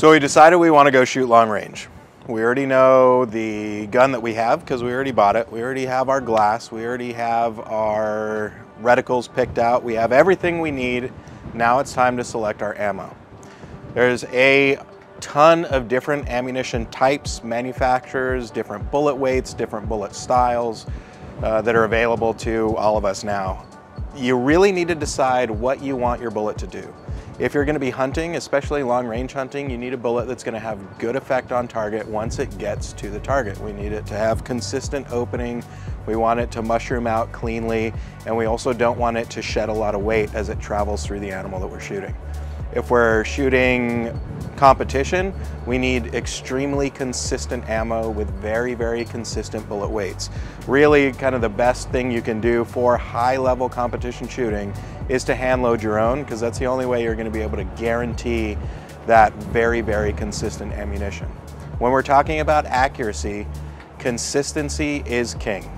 So we decided we want to go shoot long range. We already know the gun that we have because we already bought it. We already have our glass. We already have our reticles picked out. We have everything we need. Now it's time to select our ammo. There's a ton of different ammunition types, manufacturers, different bullet weights, different bullet styles uh, that are available to all of us now. You really need to decide what you want your bullet to do. If you're gonna be hunting, especially long range hunting, you need a bullet that's gonna have good effect on target once it gets to the target. We need it to have consistent opening. We want it to mushroom out cleanly, and we also don't want it to shed a lot of weight as it travels through the animal that we're shooting. If we're shooting competition, we need extremely consistent ammo with very, very consistent bullet weights. Really kind of the best thing you can do for high level competition shooting is to hand load your own because that's the only way you're gonna be able to guarantee that very, very consistent ammunition. When we're talking about accuracy, consistency is king.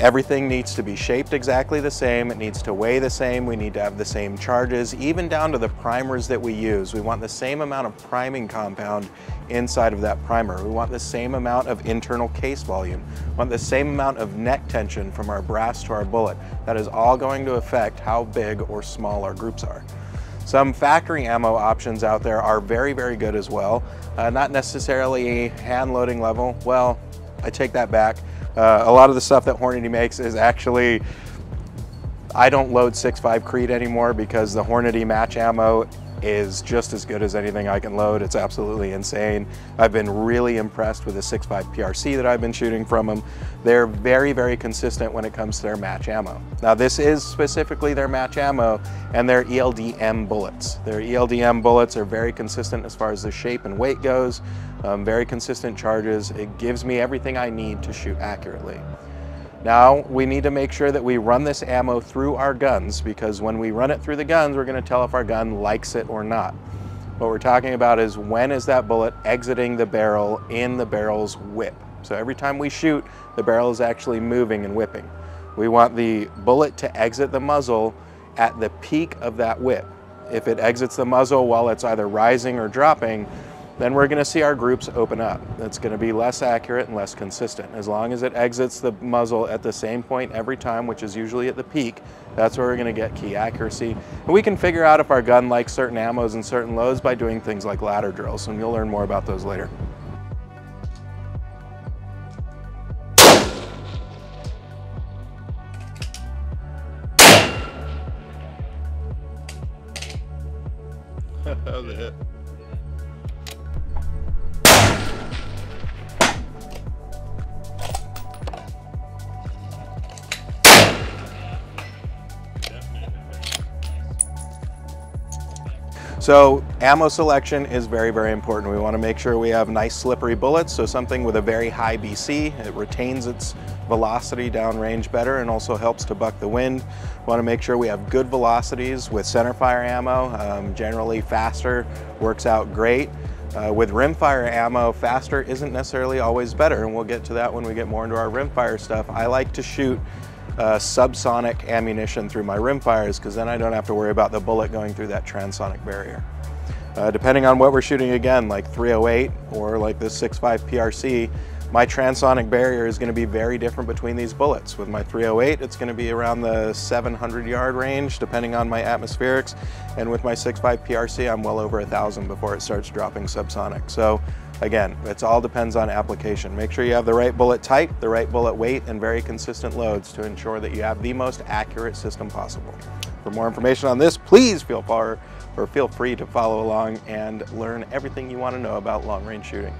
Everything needs to be shaped exactly the same. It needs to weigh the same. We need to have the same charges, even down to the primers that we use. We want the same amount of priming compound inside of that primer. We want the same amount of internal case volume. We want the same amount of neck tension from our brass to our bullet. That is all going to affect how big or small our groups are. Some factory ammo options out there are very, very good as well. Uh, not necessarily hand loading level. Well, I take that back. Uh, a lot of the stuff that Hornady makes is actually, I don't load 6.5 Creed anymore because the Hornady match ammo is just as good as anything I can load. It's absolutely insane. I've been really impressed with the 6.5 PRC that I've been shooting from them. They're very, very consistent when it comes to their match ammo. Now this is specifically their match ammo and their ELDM bullets. Their ELDM bullets are very consistent as far as the shape and weight goes, um, very consistent charges. It gives me everything I need to shoot accurately. Now we need to make sure that we run this ammo through our guns because when we run it through the guns, we're gonna tell if our gun likes it or not. What we're talking about is when is that bullet exiting the barrel in the barrel's whip. So every time we shoot, the barrel is actually moving and whipping. We want the bullet to exit the muzzle at the peak of that whip. If it exits the muzzle while it's either rising or dropping, then we're going to see our groups open up. It's going to be less accurate and less consistent. As long as it exits the muzzle at the same point every time, which is usually at the peak, that's where we're going to get key accuracy. And we can figure out if our gun likes certain ammos and certain loads by doing things like ladder drills, and you'll learn more about those later. that was a hit. So ammo selection is very, very important. We want to make sure we have nice slippery bullets, so something with a very high BC. It retains its velocity downrange better and also helps to buck the wind. We want to make sure we have good velocities with centerfire ammo. Um, generally faster works out great. Uh, with rimfire ammo, faster isn't necessarily always better, and we'll get to that when we get more into our rimfire stuff. I like to shoot uh, subsonic ammunition through my rimfires because then I don't have to worry about the bullet going through that transonic barrier. Uh, depending on what we're shooting again, like 308 or like this 6.5 PRC, my transonic barrier is going to be very different between these bullets. With my 308, it's going to be around the 700 yard range, depending on my atmospherics. And with my 6.5 PRC, I'm well over a thousand before it starts dropping subsonic. So again, it all depends on application. Make sure you have the right bullet type, the right bullet weight, and very consistent loads to ensure that you have the most accurate system possible. For more information on this, please feel far or feel free to follow along and learn everything you want to know about long range shooting.